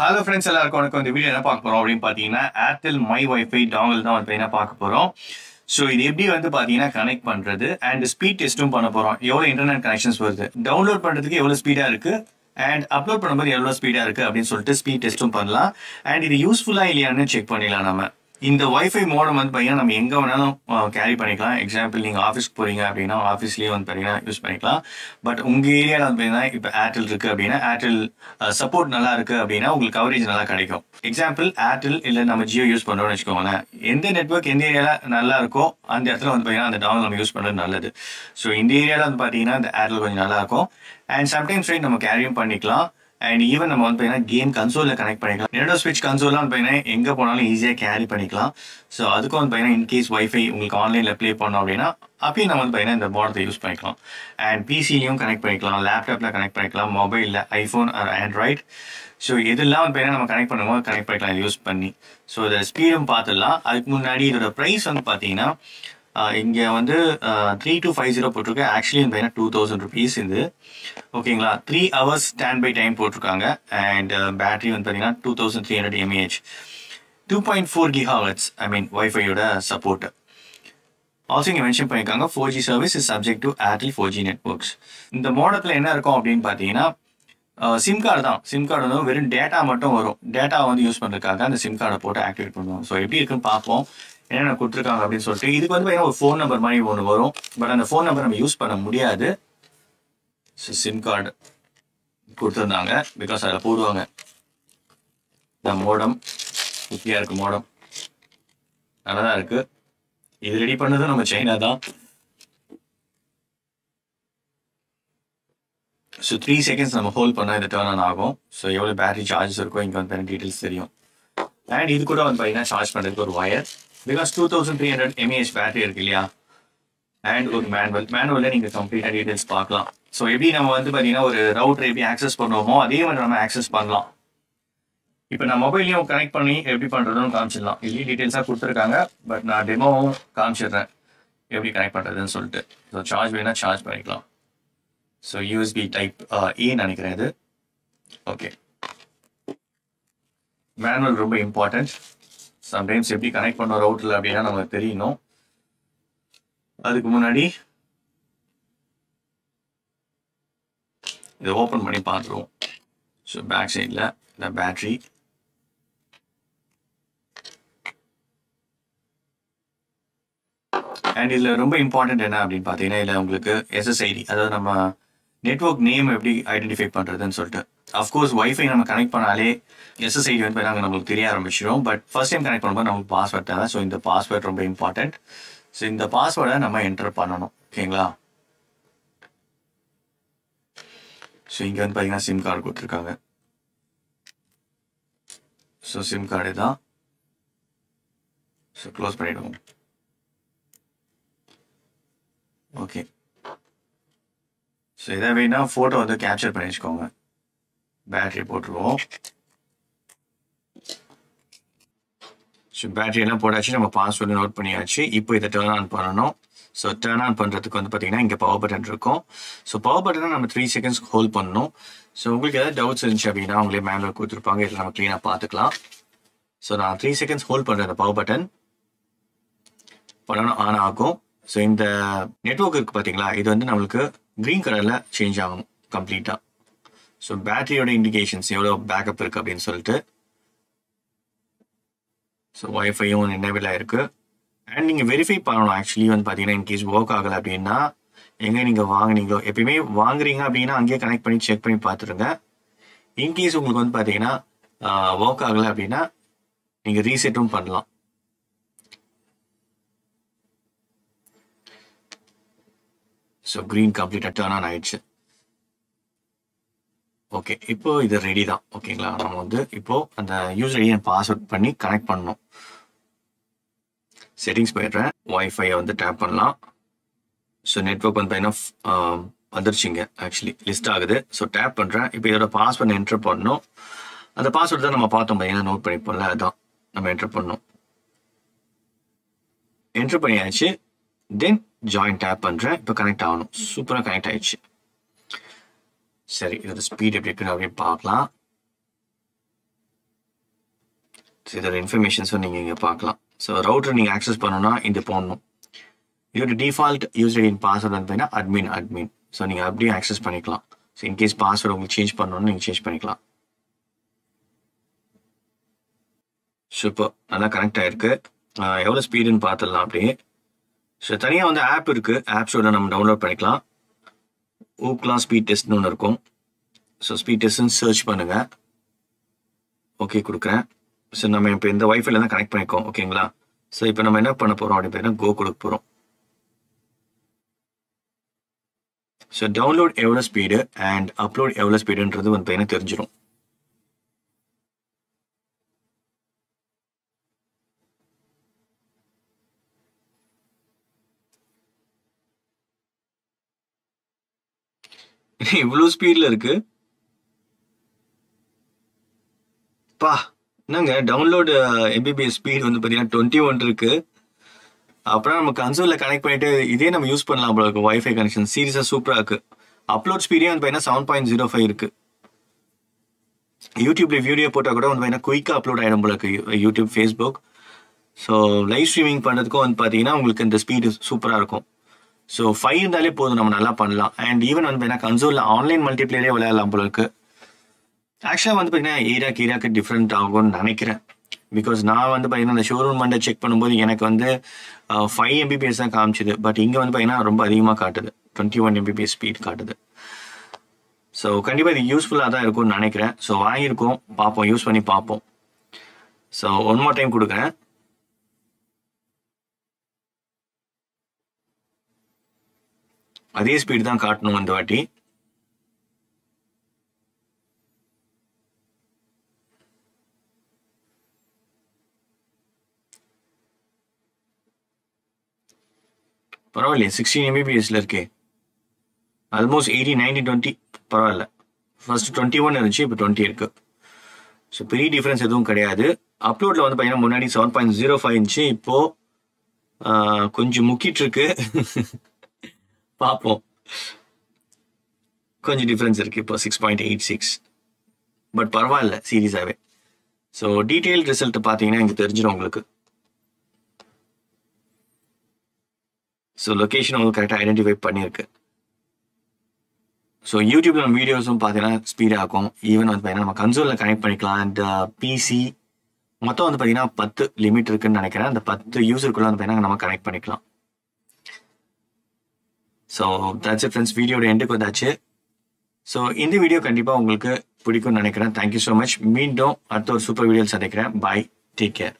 Hello friends எல்லாருக்கும் வணக்கம். இந்த வீடியோ என்ன பார்க்க போறோம் அப்படின்னு பார்த்தீங்கன்னா ஏர்டெல் மை வைஃபை டாங்கல் தான் வந்து என்ன பார்க்க போறோம். ஸோ இது எப்படி வந்து பார்த்தீங்கன்னா கனெக்ட் பண்றது அண்ட் ஸ்பீட் டெஸ்ட்டும் பண்ண போறோம். எவ்வளோ இன்டர்நெட் கனெக்ஷன்ஸ் வருது? டவுன்லோட் பண்றதுக்கு எவ்வளோ ஸ்பீடா இருக்கு? அண்ட் அப்லோட் பண்ணும்போது எவ்வளோ ஸ்பீடா இருக்கு அப்படின்னு சொல்லிட்டு ஸ்பீட் டெஸ்ட்டும் பண்ணலாம். அண்ட் இது யூஸ்ஃபுல்லா இல்லையான்னு செக் பண்ணிடலாம் நம்ம. இந்த ஒய்ஃபை மோடம் வந்து பார்த்தீங்கன்னா நம்ம எங்கே வேணாலும் கேரி பண்ணிக்கலாம். எக்ஸாம்பிள் நீங்கள் ஆஃபீஸ்க்கு போகிறீங்க அப்படின்னா ஆஃபீஸ்லேயே வந்து பார்த்தீங்கன்னா யூஸ் பண்ணிக்கலாம். பட் உங்கள் ஏரியாவில் வந்து பார்த்தீங்கன்னா இப்போ ஏர்டெல் இருக்குது அப்படின்னா ஏர்டெல் சப்போர்ட் நல்லா இருக்குது அப்படின்னா உங்களுக்கு கவரேஜ் நல்லா கிடைக்கும். எக்ஸாம்பிள் ஏர்டெல் இல்லை நம்ம ஜியோ யூஸ் பண்ணுறோம்னு வச்சுக்கோங்களேன். எந்த நெட்ஒர்க் எந்த ஏரியாவில் நல்லா இருக்கோ அந்த இடத்துல வந்து பார்த்தீங்கன்னா அந்த டவுன் நம்ம யூஸ் பண்ணுறது நல்லது. ஸோ இந்த ஏரியாவில் வந்து பார்த்தீங்கன்னா அந்த ஏர்டெல் கொஞ்சம் நல்லாயிருக்கும் அண்ட் சம்டைம்ஸ் ரைட் நம்ம கேரியும் பண்ணிக்கலாம். அண்ட் ஈவன் நம்ம வந்து பார்த்தீங்கன்னா கேம் கன்சோலில் கனெக்ட் பண்ணிக்கலாம். நெடோ ஸ்விட்ச் கன்சோல்லாம் வந்து பார்த்தீங்கன்னா எங்கே போனாலும் ஈஸியாக கேரி பண்ணிக்கலாம். ஸோ அதுக்கும் வந்து பார்த்தீங்கன்னா இன்கேஸ் வைஃபை உங்களுக்கு ஆன்லைனில் ப்ளே பண்ணோம் அப்படின்னா அப்பயும் நம்ம வந்து பார்த்தீங்கன்னா இந்த போர்டத்தை யூஸ் பண்ணிக்கலாம். அண்ட் பிசிலையும் கனெக்ட் பண்ணிக்கலாம். லேப்டாப்பில் கனெக்ட் பண்ணிக்கலாம். மொபைலில் ஐஃபோன் ஆர் ஆண்ட்ராய்ட் ஸோ இதெல்லாம் வந்து பார்த்தீங்கன்னா நம்ம கனெக்ட் பண்ணும்போது கனெக்ட் பண்ணிக்கலாம் யூஸ் பண்ணி. ஸோ இதோட ஸ்பீடும் பார்த்துடலாம். அதுக்கு முன்னாடி இதோட ப்ரைஸ் வந்து பார்த்தீங்கன்னா இங்கே வந்து த்ரீ டூ ஃபைவ் ஜீரோ போட்டிருக்கு. ஆக்சுவலி வந்து பார்த்தீங்கன்னா டூ தௌசண்ட் ருபீஸ் இது. ஓகேங்களா? Three hours stand by time போட்டிருக்காங்க அண்ட் பேட்டரி வந்து பார்த்தீங்கன்னா two thousand three hundred mAh two point four gigahertz I mean ஒய்ஃபையோட support also இங்கே மென்ஷன் பண்ணியிருக்காங்க four G service is subject to Airtel four G networks இந்த மாடத்தில் என்ன இருக்கும் அப்படின்னு பார்த்தீங்கன்னா சிம் கார்டு தான். சிம் கார்டு வந்து வெறும் டேட்டா மட்டும் வரும். டேட்டா வந்து யூஸ் பண்ணுறதுக்காக அந்த சிம் கார்டை போட்டு ஆக்டிவேட் பண்ணுவோம். ஸோ எப்படி இருக்குன்னு பார்ப்போம். என்னென்ன கொடுத்துருக்காங்க அப்படின்னு சொல்லிட்டு இதுக்கு வந்து பார்த்தீங்கன்னா ஒரு ஃபோன் நம்பர் மாதிரி ஒன்று வரும். பட் அந்த ஃபோன் நம்பர் நம்ம யூஸ் பண்ண முடியாது. ஸோ சிம் கார்டு கொடுத்துருந்தாங்க. பிகாஸ் அதில் போடுவாங்க. இந்த மோடம் குட்டியாக இருக்கு மோடம் நல்லா தான் இருக்கு. இது ரெடி பண்ணதும் நம்ம சைனா தான் ஸோ த்ரீ செகண்ட்ஸ் நம்ம ஹோல்ட் பண்ணால் இது டேர்ன் ஆன் ஆகும். ஸோ எவ்வளோ பேட்டரி சார்ஜஸ் இருக்கோ இங்கே வந்து டீட்டெயில்ஸ் தெரியும். அண்ட் இது கூட வந்து பார்த்தீங்கன்னா சார்ஜ் பண்ணுறதுக்கு ஒரு wire because two thousand three hundred mAh battery இருக்கு இல்லையா? அண்ட் ஒரு மேனுவல் மேனுவலில் நீங்கள் கம்ப்ளீட்டாக டீட்டெயில்ஸ் பார்க்கலாம். ஸோ எப்படி நம்ம வந்து பார்த்தீங்கன்னா ஒரு ரவுட்ரு எப்படி ஆக்சஸ் பண்ணுவோமோ அதே மாதிரி நம்ம ஆக்சஸ் பண்ணலாம். இப்போ நான் மொபைலையும் கனெக்ட் பண்ணி எப்படி பண்ணுறதுன்னு காமிச்சிடலாம். இதுலேயே டீட்டெயில்ஸாக கொடுத்துருக்காங்க பட் நான் டெமோவும் காமிச்சிடுறேன். எப்படி கனெக்ட் பண்ணுறதுன்னு சொல்லிட்டு. ஸோ சார்ஜ் வேணால் சார்ஜ் பண்ணிக்கலாம். ஸோ யூஎஸ்பி டைப் ஏ நினைக்கிறேன் இது. ஓகே மேனுவல் ரொம்ப இம்பார்ட்டன்ட் சம்டைம்ஸ் எப்படி கனெக்ட் பண்ண ரவுட்டில் அப்படின்னா நமக்கு தெரியணும். அதுக்கு முன்னாடி இதை ஓப்பன் பண்ணி பார்த்துருவோம். ஸோ பேக் சைடில் இந்த பேட்ரி அண்ட் இதில் ரொம்ப இம்பார்ட்டண்ட் என்ன அப்படின்னு பார்த்தீங்கன்னா இதில் உங்களுக்கு எஸ்எஸ்ஐடி அதாவது நம்ம நெட்ஒர்க் நேம் எப்படி ஐடென்டிஃபை பண்ணுறதுன்னு சொல்லிட்டு. அஃப்கோர்ஸ் ஒய்ஃபை நம்ம கனெக்ட் பண்ணாலே எஸ்எஸ்ஐடி வந்து நாங்கள் நம்மளுக்கு தெரிய ஆரம்பிச்சிடும் பட் ஃபர்ஸ்ட் டைம் கனெக்ட் பண்ணும்போது நமக்கு பாஸ்வேர்ட் தேவை. ஸோ இந்த பாஸ்வேர்ட் ரொம்ப இம்பார்ட்டன்ட் ஸோ இந்த பாஸ்வேர்டை நம்ம என்டர் பண்ணணும். ஓகேங்களா? ஸோ இங்கே வந்து பார்த்தீங்கன்னா சிம் கார்டு கொடுத்துருக்காங்க. ஸோ சிம் கார்டு தான் ஸோ க்ளோஸ் பண்ணிவிடுவோம் ஓகே ஸோ இதை வேணால் ஃபோட்டோ வந்து கேப்சர் பண்ணி வச்சுக்கோங்க. பேட்டரி போட்டுருவோம் ஸோ பேட்டரி எல்லாம் போட்டாச்சு நம்ம பாஸ்வேர்டு நோட் பண்ணியாச்சு. இப்போ இதை டேர்ன் ஆன் பண்ணணும். ஸோ டேர்ன் ஆன் பண்ணுறதுக்கு வந்து பார்த்தீங்கன்னா இங்கே பவர் பட்டன் இருக்கும். ஸோ பவர் பட்டனை நம்ம த்ரீ செகண்ட்ஸ் ஹோல்ட் பண்ணணும். ஸோ உங்களுக்கு ஏதாவது டவுட்ஸ் இருந்துச்சு அப்படின்னா அவங்களே மேனுவல் கொடுத்துருப்பாங்க. இதில் நம்ம க்ளீனாக பார்த்துக்கலாம். ஸோ நான் த்ரீ செகண்ட்ஸ் ஹோல்ட் பண்ணுறேன் அந்த பவர் பட்டன் பண்ணணும் ஆன் ஆகும். ஸோ இந்த நெட்ஒர்க் இருக்குது பார்த்தீங்களா இது வந்து நம்மளுக்கு க்ரீன் கலரில் சேஞ்ச் ஆகும் கம்ப்ளீட்டாக ஸோ பேட்டரியோட இண்டிகேஷன்ஸ் எவ்வளோ பேக்கப் இருக்குது அப்படின்னு சொல்லிட்டு. ஸோ ஒய்ஃபையும் என்னபிள் இருக்குது அண்ட் நீங்கள் வெரிஃபை பண்ணணும். ஆக்சுவலி வந்து பார்த்தீங்கன்னா இன்கேஸ் ஒர்க் ஆகலை அப்படின்னா எங்கே நீங்கள் வாங்கினீங்களோ எப்பயுமே வாங்குறீங்க அப்படின்னா அங்கேயே கனெக்ட் பண்ணி செக் பண்ணி பார்த்துருங்க இன்கேஸ் உங்களுக்கு வந்து பார்த்தீங்கன்னா ஒர்க் ஆகலை அப்படின்னா நீங்கள் ரீசெட்டும் பண்ணலாம். ஸோ க்ரீன் கம்ப்ளீட்டாக டேர்ன் ஆன் ஆயிடுச்சு. ஓகே இப்போ இது ரெடி தான். ஓகேங்களா நம்ம வந்து இப்போ அந்த யூசர் ஐடி பாஸ்வேர்ட் பண்ணி கனெக்ட் பண்ணணும். செட்டிங்ஸ் போயிடுறேன். ஒய்ஃபையை வந்து டேப் பண்ணலாம். ஸோ நெட்ஒர்க் வந்து பார்த்தீங்கன்னா வந்துருச்சுங்க ஆக்சுவலி லிஸ்ட் ஆகுது. ஸோ டேப் பண்ணுறேன் இப்போ இதோட பாஸ்வேர்ட் என்டர் பண்ணணும். அந்த பாஸ்வேர்ட் தான் நம்ம பார்த்தோம் பார்த்தீங்கன்னா நோட் பண்ணிப்போம்ல அதுதான் நம்ம என்டர் பண்ணணும். என்டர் பண்ணியாச்சு. தென் ஜாயின் டேப் பண்ணுறேன் இப்போ கனெக்ட் ஆகணும். சூப்பராக கனெக்ட் ஆயிடுச்சு. சரி இதோட ஸ்பீட் எப்படி இருக்குன்னு அப்படியே பார்க்கலாம். ஸோ இதோட இன்ஃபர்மேஷன்ஸும் நீங்கள் இங்கே பார்க்கலாம். ஸோ ரவுட்டர் நீங்கள் ஆக்சஸ் பண்ணணும்னா இது போடணும். இதோட டிஃபால்ட் யூஸ் ஐடின் பாஸ்வேர்டு வந்து பார்த்தீங்கன்னா அட்மின் அட்மின் ஸோ நீங்கள் அப்படியே ஆக்சஸ் பண்ணிக்கலாம். ஸோ இன்கேஸ் பாஸ்வேர்டு உங்களுக்கு சேஞ்ச் பண்ணணும்னு நீங்கள் சேஞ்ச் பண்ணிக்கலாம். சூப்பர் நல்லா கனெக்ட் ஆயிருக்கு. எவ்வளோ ஸ்பீடுன்னு பார்த்துடலாம் அப்படியே. ஸோ தனியாக வந்து ஆப் இருக்குது ஆப்ஸோட நம்ம டவுன்லோட் பண்ணிக்கலாம். ஓக்லா ஸ்பீட் டெஸ்ட்னு ஒன்று இருக்கும். ஸோ ஸ்பீட் டெஸ்ட்னு சர்ச் பண்ணுங்கள் ஓகே கொடுக்குறேன். ஸோ நம்ம இப்போ இந்த ஒய்ஃபைல தான் கனெக்ட் பண்ணிக்கோம் ஓகேங்களா ஸோ இப்போ நம்ம என்ன பண்ண போகிறோம் அப்படின்னு பார்த்தீங்கன்னா கோ கொடுக்க போகிறோம் ஸோ டவுன்லோட் எவ்வளோ ஸ்பீடு அண்ட் அப்லோட் எவ்வளோ ஸ்பீடுன்றது வந்து பார்த்தீங்கன்னா தெரிஞ்சிடும் இவ்வளோ ஸ்பீடில் இருக்கு? பா என்னங்க டவுன்லோடு எம்பிபிஎஸ் ஸ்பீட் வந்து பார்த்தீங்கன்னா டுவெண்ட்டி ஒன் இருக்கு. அப்புறம் நம்ம கன்சோலில் கனெக்ட் பண்ணிட்டு இதே நம்ம யூஸ் பண்ணலாம் போல இருக்கு ஒய்ஃபை கனெக்ஷன் சீரியஸாக சூப்பராக இருக்கு. அப்லோட் ஸ்பீடே வந்து பார்த்தீங்கன்னா seven point zero oh five இருக்கு. யூடியூப்ல வீடியோ போட்டால் கூட வந்து பார்த்தீங்கன்னா குயிக்காக அப்லோட் ஆகிடும் போல இருக்கு. YouTube Facebook so live streaming பண்ணுறதுக்கும் வந்து பார்த்தீங்கன்னா உங்களுக்கு இந்த ஸ்பீடு சூப்பராக இருக்கும். ஸோ ஃபைவ் இருந்தாலே போதும் நம்ம நல்லா பண்ணலாம். அண்ட் ஈவன் வந்து பார்த்தீங்கன்னா கன்சோலில் ஆன்லைன் மல்டிப்ளேயரே விளையாடலாம் போல இருக்கு. ஆக்சுவலாக வந்து பார்த்தீங்கன்னா ஏரியாக்கு ஏரியாக்கு டிஃப்ரெண்ட் ஆகும்னு நினைக்கிறேன். பிகாஸ் நான் வந்து பார்த்தீங்கன்னா இந்த ஷோரூம் மண்டை செக் பண்ணும்போது எனக்கு வந்து ஃபைவ் எம்பிபிஎஸ் தான் காமிச்சிது. பட் இங்கே வந்து பார்த்தீங்கன்னா ரொம்ப அதிகமாக காட்டுது. டுவெண்ட்டி ஒன் எம்பிபிஎஸ் ஸ்பீட் காட்டுது. ஸோ கண்டிப்பாக இது யூஸ்ஃபுல்லாக தான் இருக்கும்னு நினைக்கிறேன். ஸோ வாங்கியிருக்கோம். பார்ப்போம். யூஸ் பண்ணி பார்ப்போம். ஸோ ஒன் மோர் டைம் கொடுக்குறேன். அதே ஸ்பீட் தான் காட்டணும் இந்த வாட்டி. பரவாயில்லையே சிக்ஸ்டீன் எம்பிபிஎஸ்ல இருக்கே. ஆல்மோஸ்ட் எயிட்டி நைன்டி டுவெண்ட்டி பரவாயில்ல. ஃபர்ஸ்ட் டுவெண்ட்டி ஒன் இருந்துச்சு இப்போ டுவெண்ட்டி இருக்கு. ஸோ பெரிய டிஃப்ரென்ஸ் எதுவும் கிடையாது. அப்லோட்ல வந்து பார்த்தீங்கன்னா முன்னாடி செவன் பாயிண்ட் ஜீரோ ஃபைவ் இருந்துச்சு. இப்போ கொஞ்சம் முக்கிட்டு இருக்கு. பார்ப்போம் கொஞ்சம் டிஃப்ரென்ஸ் இருக்கு இப்போ six point eight six but பரவாயில்ல சீரியஸாகவே ஸோ டீட்டெயில் ரிசல்ட் பார்த்தீங்கன்னா இங்கே தெரிஞ்சிடும் உங்களுக்கு. ஸோ லொக்கேஷன் உங்களுக்கு கரெக்டாக ஐடென்டிஃபை பண்ணியிருக்கு. ஸோ யூடியூப்ல நம்ம வீடியோஸும் பார்த்தீங்கன்னா ஸ்பீடாக இருக்கும் ஈவன் வந்து பார்த்தீங்கன்னா நம்ம கன்சோலில் கனெக்ட் பண்ணிக்கலாம். அண்ட் பிசி uh, மொத்தம் வந்து பார்த்தீங்கன்னா பத்து லிமிட் இருக்குன்னு நினைக்கிறேன். அந்த பத்து யூசருக்குள்ள வந்து பார்த்தீங்கன்னா நம்ம கனெக்ட் பண்ணிக்கலாம். ஸோ தட்ஸ் ஃப்ரெண்ட்ஸ் வீடியோட எண்டுக்கு வந்தாச்சு. ஸோ இந்த வீடியோ கண்டிப்பாக உங்களுக்கு பிடிக்கும்னு நினைக்கிறேன். தேங்க்யூ ஸோ மச் மீண்டும் அடுத்த ஒரு சூப்பர் வீடியோ சந்திக்கிறேன். Bye take care